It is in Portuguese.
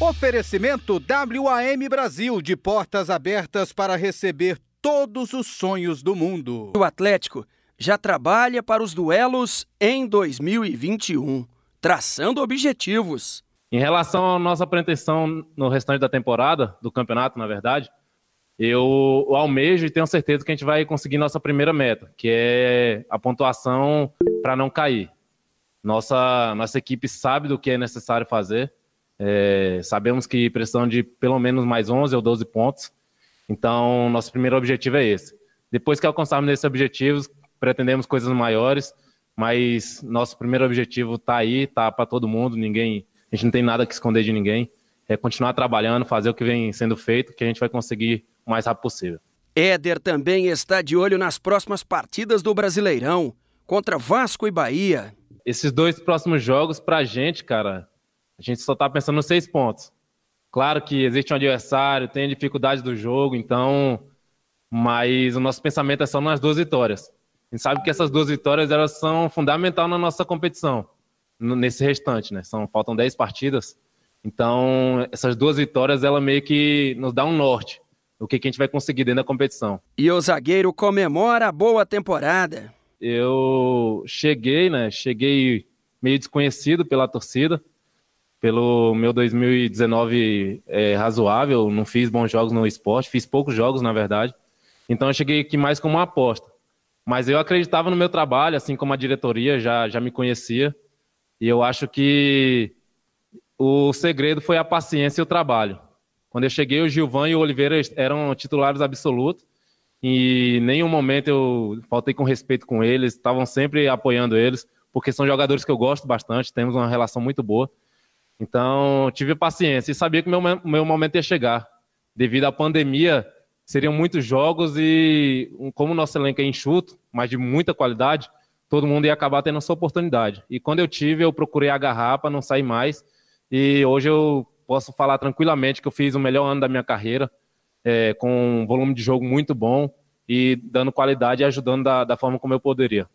Oferecimento WAM Brasil de portas abertas para receber todos os sonhos do mundo. O Atlético já trabalha para os duelos em 2021, traçando objetivos. Em relação à nossa pretensão no restante da temporada, do campeonato, na verdade, eu almejo e tenho certeza que a gente vai conseguir nossa primeira meta, que é a pontuação para não cair. Nossa, nossa equipe sabe do que é necessário fazer. É, sabemos que precisamos de pelo menos mais 11 ou 12 pontos. Então, nosso primeiro objetivo é esse. Depois que alcançarmos esses objetivos, pretendemos coisas maiores, mas nosso primeiro objetivo está aí, está para todo mundo, ninguém, a gente não tem nada que esconder de ninguém. É continuar trabalhando, fazer o que vem sendo feito, que a gente vai conseguir o mais rápido possível. Éder também está de olho nas próximas partidas do Brasileirão, contra Vasco e Bahia. Esses dois próximos jogos, para a gente, cara, a gente só está pensando nos seis pontos. Claro que existe um adversário, tem a dificuldade do jogo, então. Mas o nosso pensamento é só nas duas vitórias. A gente sabe que essas duas vitórias elas são fundamental na nossa competição, nesse restante, né? São, faltam 10 partidas. Então, essas duas vitórias, ela meio que nos dá um norte do que, que a gente vai conseguir dentro da competição. E o zagueiro comemora a boa temporada. Eu cheguei, né? Cheguei meio desconhecido pela torcida, pelo meu 2019 é, razoável, não fiz bons jogos no esporte, fiz poucos jogos, na verdade. Então eu cheguei aqui mais como uma aposta. Mas eu acreditava no meu trabalho, assim como a diretoria já, já me conhecia. E eu acho que o segredo foi a paciência e o trabalho. Quando eu cheguei, o Gilvan e o Oliveira eram titulares absolutos. E em nenhum momento eu faltei com respeito com eles, estavam sempre apoiando eles, porque são jogadores que eu gosto bastante, temos uma relação muito boa. Então, tive paciência e sabia que meu, meu momento ia chegar. Devido à pandemia, seriam muitos jogos e como o nosso elenco é enxuto, mas de muita qualidade, todo mundo ia acabar tendo essa oportunidade. E quando eu tive, eu procurei agarrar para não sair mais. E hoje eu posso falar tranquilamente que eu fiz o melhor ano da minha carreira, é, com um volume de jogo muito bom e dando qualidade e ajudando da, da forma como eu poderia.